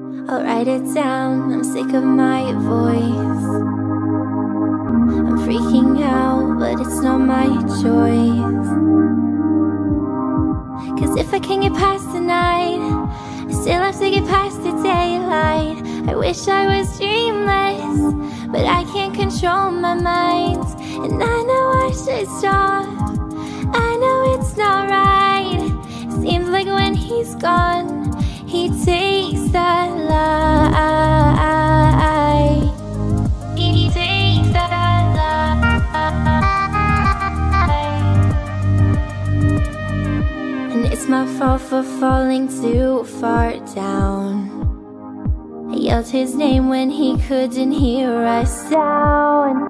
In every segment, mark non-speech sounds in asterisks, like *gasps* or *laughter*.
I'll write it down, I'm sick of my voice. I'm freaking out, but it's not my choice. Cause if I can get past the night, I still have to get past the daylight. I wish I was dreamless, but I can't control my mind. And I know I should stop, I know it's not right. Seems like when he's gone, he takes fault for falling too far down. I yelled his name when he couldn't hear a sound.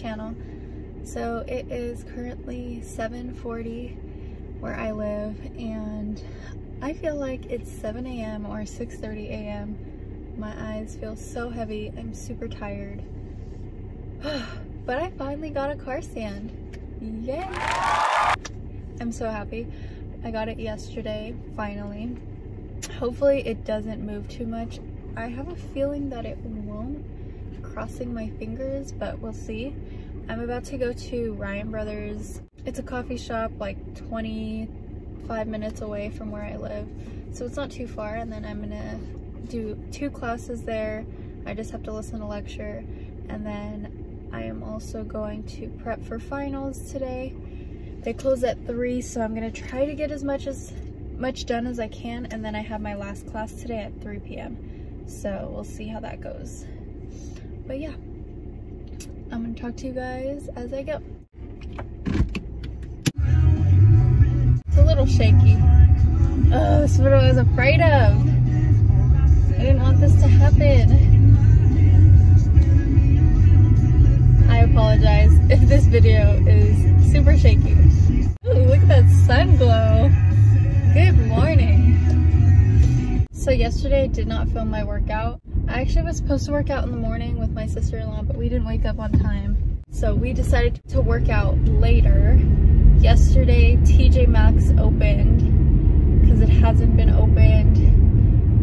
Channel. So it is currently 7.40 where I live and I feel like it's 7 a.m. or 6.30 a.m. My eyes feel so heavy. I'm super tired. *sighs* but I finally got a car stand. Yay! I'm so happy. I got it yesterday, finally. Hopefully it doesn't move too much. I have a feeling that it won't, crossing my fingers, but we'll see. I'm about to go to Ryan Brothers. It's a coffee shop like 25 minutes away from where I live, so it's not too far, and then I'm gonna do two classes there. I just have to listen to lecture, and then I am also going to prep for finals today. They close at 3, so I'm gonna try to get as much as much done as I can, and then I have my last class today at 3 p.m. So we'll see how that goes. But yeah, I'm gonna talk to you guys as I go. It's a little shaky. Oh, this is what I was afraid of. I didn't want this to happen. I apologize if this video is super shaky. Ooh, look at that sun glow. Good morning. So yesterday I did not film my workout. I actually was supposed to work out in the morning with my sister-in-law, but we didn't wake up on time. So we decided to work out later. Yesterday, TJ Maxx opened because it hasn't been opened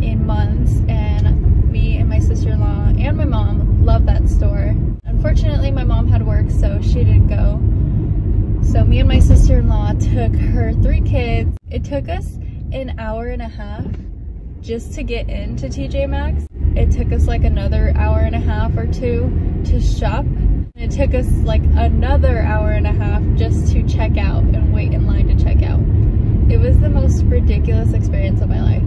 in months and me and my sister-in-law and my mom love that store. Unfortunately, my mom had work, so she didn't go. So me and my sister-in-law took her three kids. It took us an hour and a half just to get into TJ Maxx. It took us like another hour and a half or two to shop. It took us like another hour and a half just to check out and wait in line to check out. It was the most ridiculous experience of my life.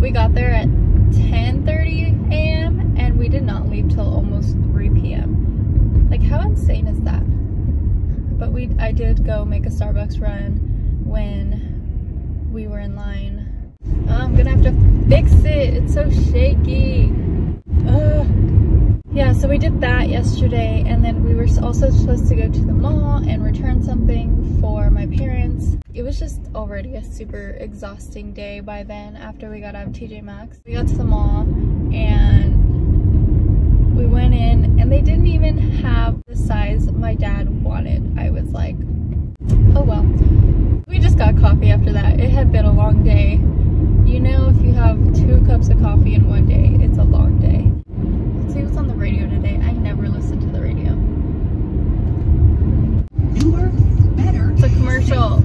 We got there at 10.30 a.m. and we did not leave till almost 3 p.m. Like how insane is that? But we, I did go make a Starbucks run when we were in line Oh, I'm gonna have to fix it. It's so shaky. Ugh. Yeah, so we did that yesterday, and then we were also supposed to go to the mall and return something for my parents. It was just already a super exhausting day by then after we got out of TJ Maxx. We got to the mall and we went in, and they didn't even have the size my dad wanted. I was like, oh well. We just got coffee after that. It had been a long day. You know, if you have two cups in one day, it's a long day. Let's see what's on the radio today. I never listen to the radio. Newer, better. It's a commercial.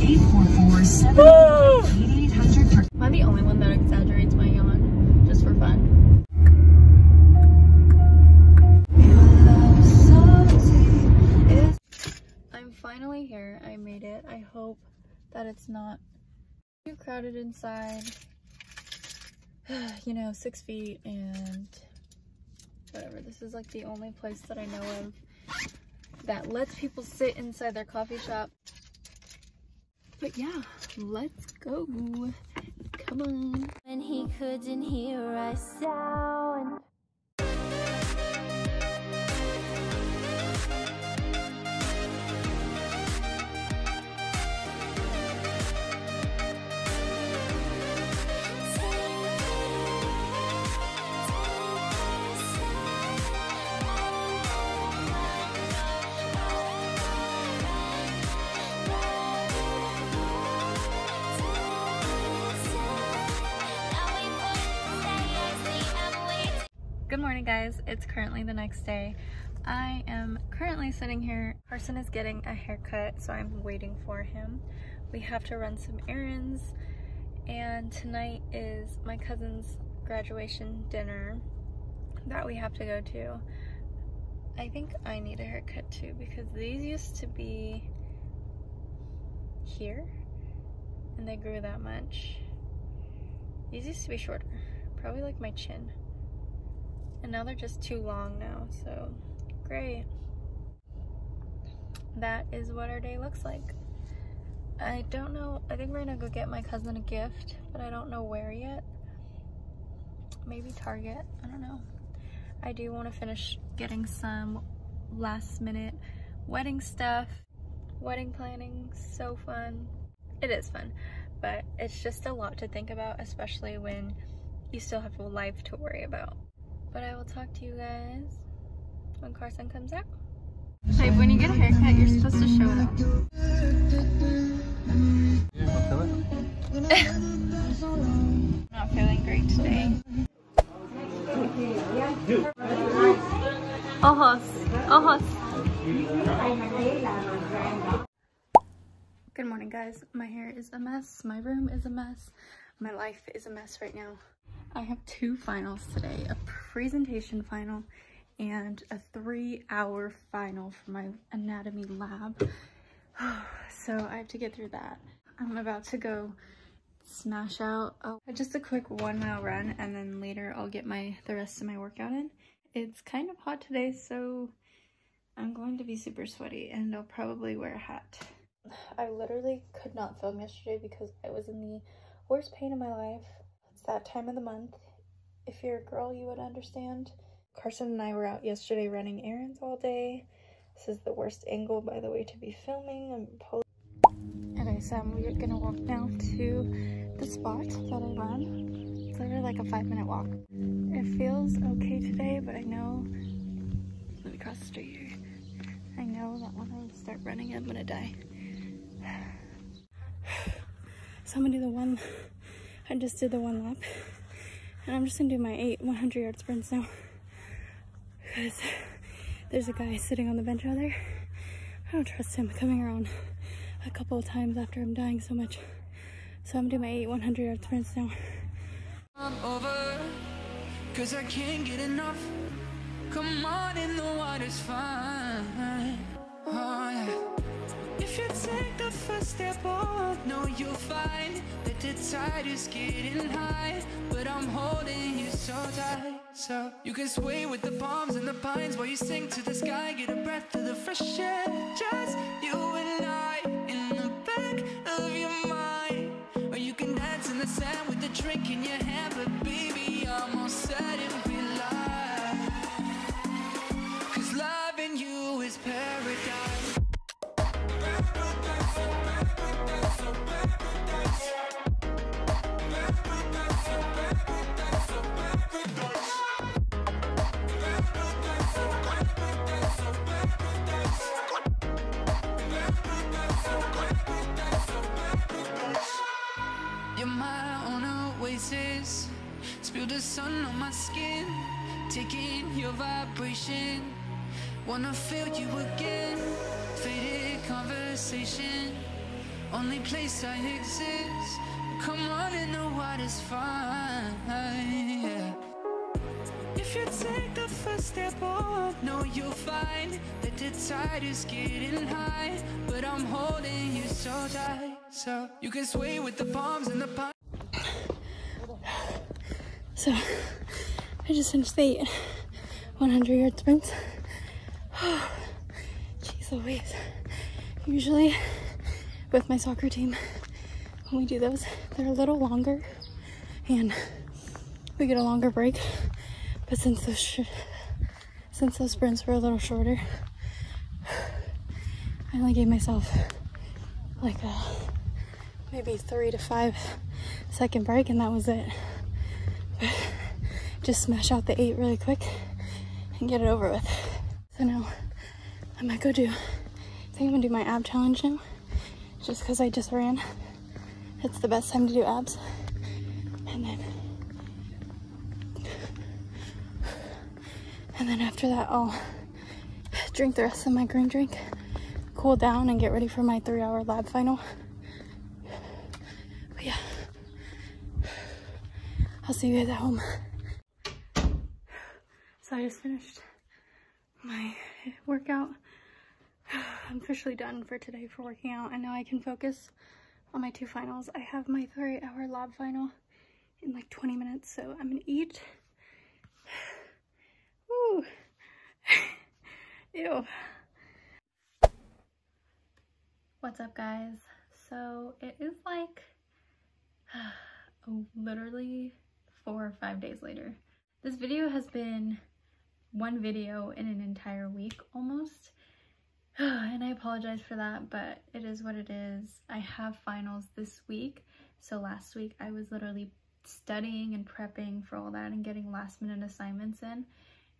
Eight four four seven crowded inside. *sighs* you know, six feet and whatever. This is like the only place that I know of that lets people sit inside their coffee shop. But yeah, let's go. Come on. When he couldn't hear a sound. Morning guys, it's currently the next day. I am currently sitting here. Carson is getting a haircut, so I'm waiting for him. We have to run some errands, and tonight is my cousin's graduation dinner that we have to go to. I think I need a haircut too because these used to be here and they grew that much. These used to be shorter, probably like my chin. And now they're just too long now, so great. That is what our day looks like. I don't know, I think we're gonna go get my cousin a gift, but I don't know where yet. Maybe Target, I don't know. I do want to finish getting some last minute wedding stuff. Wedding planning, so fun. It is fun, but it's just a lot to think about, especially when you still have a life to worry about. But I will talk to you guys when Carson comes out. Hey, when you get a haircut, you're supposed to show it off. *laughs* Not feeling great today. Ojos, ojos. Good morning, guys. My hair is a mess. My room is a mess. My life is a mess right now. I have two finals today, a presentation final and a three hour final for my anatomy lab. *sighs* so I have to get through that. I'm about to go smash out oh, just a quick one mile run and then later I'll get my the rest of my workout in. It's kind of hot today so I'm going to be super sweaty and I'll probably wear a hat. *sighs* I literally could not film yesterday because I was in the worst pain of my life. That time of the month. If you're a girl, you would understand. Carson and I were out yesterday running errands all day. This is the worst angle, by the way, to be filming. I'm Okay, so we're gonna walk now to the spot that I run. It's literally like a five minute walk. It feels okay today, but I know, let me cross the street here. I know that when I start running, I'm gonna die. *sighs* So I'm gonna do the one, I just did the one lap. And I'm just gonna do my eight 100 yard sprints now. Because there's a guy sitting on the bench out there. I don't trust him coming around a couple of times after I'm dying so much. So I'm gonna do my eight 100 yard sprints now. I'm over, cause I can't get enough. Come on in, the water's fine. Oh, yeah. If you take the first step, no, you'll find that the tide is getting high. But I'm holding you so tight. So you can sway with the palms and the pines while you sing to the sky. Get a breath of the fresh air. Just you and I in the back of your mind. Or you can dance in the sand with a drink in your hand. But baby, I'm all set and we live. Cause loving you is paradise. Wanna feel you again. Faded conversation. Only place I exist. Come on and know what is fine. Yeah. If you take the first step, oh, no, you'll find that the tide is getting high. But I'm holding you so tight, so you can sway with the palms and the pine. So I just finished the 100 yard sprints. *gasps* Jeez Louise. Usually with my soccer team, when we do those, they're a little longer and we get a longer break. But since those since those sprints were a little shorter, *sighs* I only gave myself like a maybe three to five second break, and that was it. But just smash out the eight really quick and get it over with. So now I might go do. I think I'm gonna do my ab challenge now, just because I just ran. It's the best time to do abs, and then And then after that, I'll drink the rest of my green drink, cool down, and get ready for my three hour lab final. But yeah, I'll see you guys at home. So I just finished my workout. *sighs* I'm officially done for today for working out and now I can focus on my two finals. I have my three hour lab final in like 20 minutes so I'm gonna eat. *sighs* Woo! *laughs* Ew. What's up guys? So it is like *sighs* literally four or five days later. This video has been one video in an entire week almost. *sighs* and I apologize for that, but it is what it is. I have finals this week. So last week I was literally studying and prepping for all that and getting last minute assignments in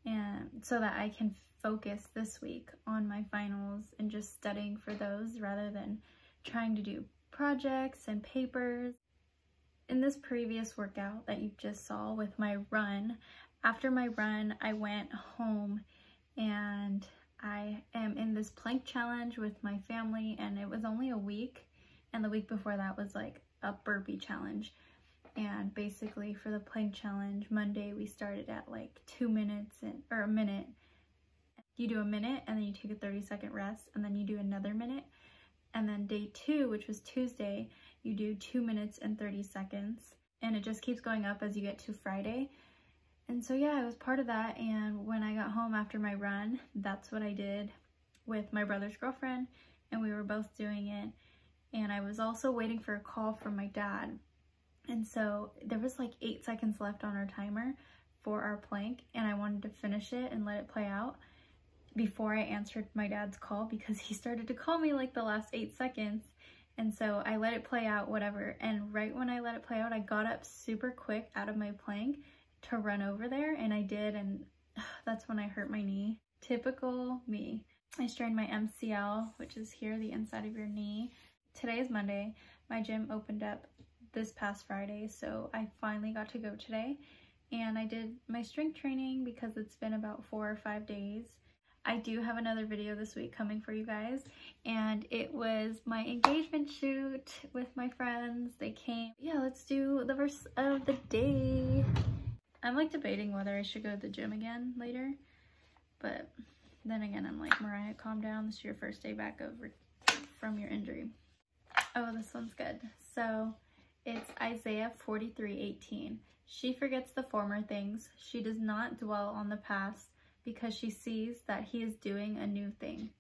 and so that I can focus this week on my finals and just studying for those rather than trying to do projects and papers. In this previous workout that you just saw with my run, after my run, I went home and I am in this plank challenge with my family and it was only a week and the week before that was like a burpee challenge. And basically for the plank challenge Monday we started at like two minutes and, or a minute. You do a minute and then you take a 30 second rest and then you do another minute. And then day two which was Tuesday you do two minutes and 30 seconds. And it just keeps going up as you get to Friday and so yeah, I was part of that. And when I got home after my run, that's what I did with my brother's girlfriend. And we were both doing it. And I was also waiting for a call from my dad. And so there was like eight seconds left on our timer for our plank. And I wanted to finish it and let it play out before I answered my dad's call *laughs* because he started to call me like the last eight seconds. And so I let it play out, whatever. And right when I let it play out, I got up super quick out of my plank to run over there and I did and *sighs* that's when I hurt my knee. Typical me. I strained my MCL, which is here, the inside of your knee. Today is Monday. My gym opened up this past Friday, so I finally got to go today. And I did my strength training because it's been about four or five days. I do have another video this week coming for you guys and it was my engagement shoot with my friends. They came. Yeah, let's do the verse of the day. I'm like debating whether I should go to the gym again later, but then again, I'm like, Mariah, calm down. This is your first day back over from your injury. Oh, this one's good. So it's Isaiah 43, 18. She forgets the former things. She does not dwell on the past because she sees that he is doing a new thing.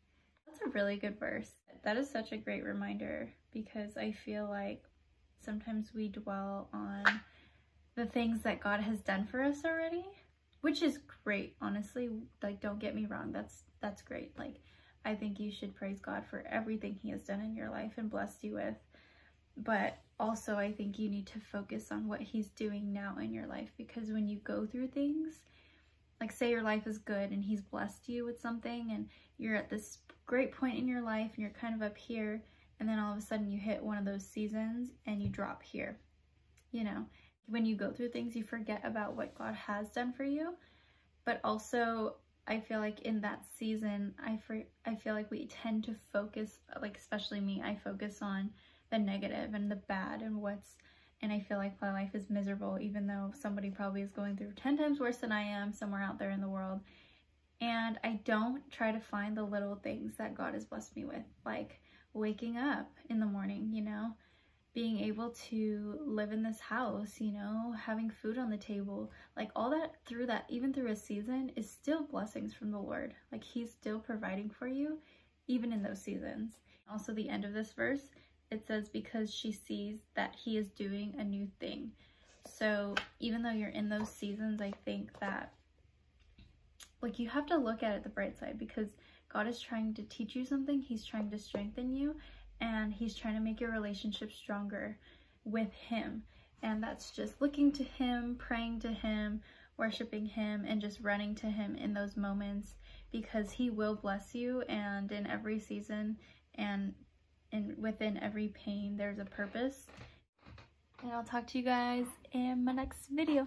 That's a really good verse. That is such a great reminder because I feel like sometimes we dwell on the things that God has done for us already, which is great, honestly. Like, don't get me wrong, that's that's great. Like, I think you should praise God for everything he has done in your life and blessed you with. But also, I think you need to focus on what he's doing now in your life because when you go through things, like say your life is good and he's blessed you with something and you're at this great point in your life and you're kind of up here and then all of a sudden you hit one of those seasons and you drop here, you know, when you go through things, you forget about what God has done for you. But also, I feel like in that season, I, for, I feel like we tend to focus, like especially me, I focus on the negative and the bad and what's, and I feel like my life is miserable, even though somebody probably is going through 10 times worse than I am somewhere out there in the world. And I don't try to find the little things that God has blessed me with, like waking up in the morning, you know, being able to live in this house, you know, having food on the table, like all that through that, even through a season is still blessings from the Lord. Like he's still providing for you, even in those seasons. Also the end of this verse, it says, because she sees that he is doing a new thing. So even though you're in those seasons, I think that like you have to look at it the bright side because God is trying to teach you something. He's trying to strengthen you and he's trying to make your relationship stronger with him. And that's just looking to him, praying to him, worshiping him, and just running to him in those moments because he will bless you and in every season and in within every pain there's a purpose. And I'll talk to you guys in my next video.